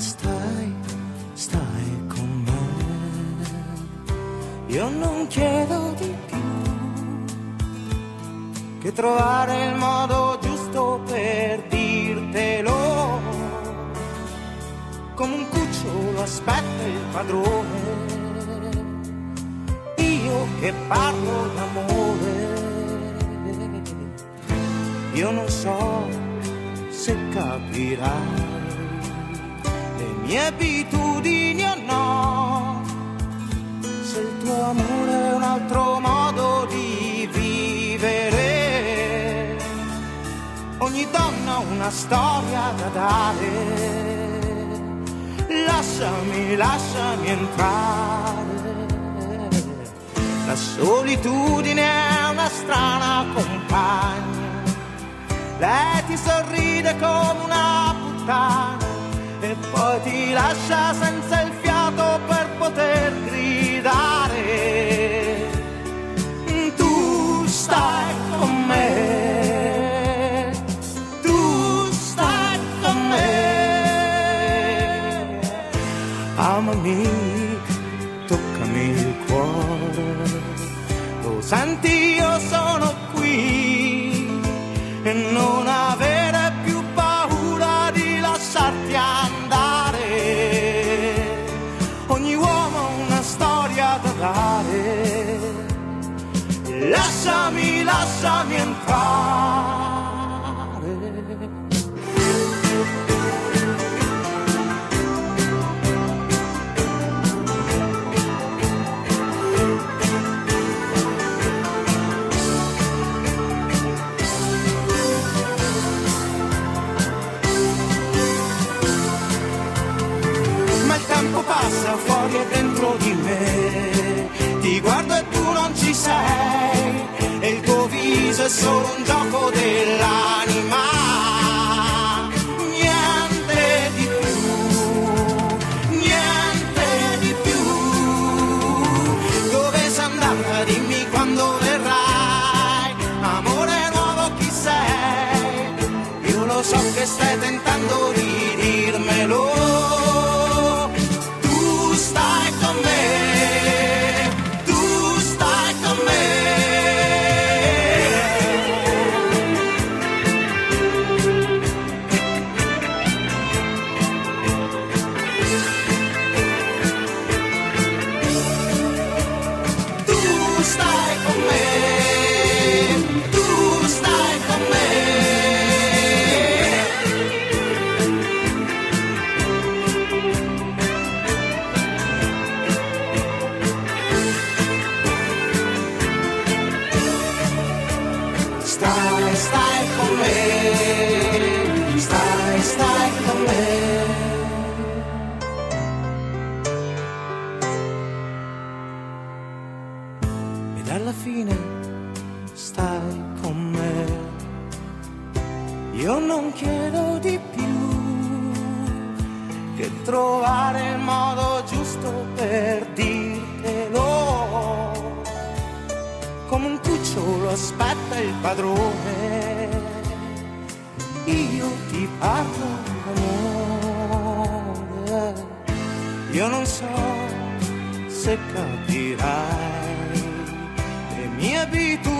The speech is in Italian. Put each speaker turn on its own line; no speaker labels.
stai, stai con me. Io non chiedo di più che trovare il modo giusto per dirtelo. Come un cucciolo aspetta il padrone. Io che parlo d'amore. Io non so se capirai mie abitudini o no. Se il tuo amore è un altro modo di vivere. Ogni donna ha una storia da dare. Lasciami, lasciami entrare. La solitudine è una strana compagna. Lei ti sorride come una puttana e poi ti lascia senza il fiato per poter gridare. Tu stai con me, tu stai con me. Amami, toccami il cuore, lo senti io sono qui e non da. Lasciami, lasciami entrare. passa fuori e dentro sei, e il tuo viso è solo un gioco dell'anima. Niente di più, niente di più. Dove sei andata? Dimmi quando verrai. Amore nuovo chi sei? Io lo so che stai tentando di dirmelo. Alla fine stai con me. Io non chiedo di più che trovare il modo giusto per dirtelo come un cucciolo aspetta il padrone. Io ti parlo d'amore, io non so se capirai. Me habitude.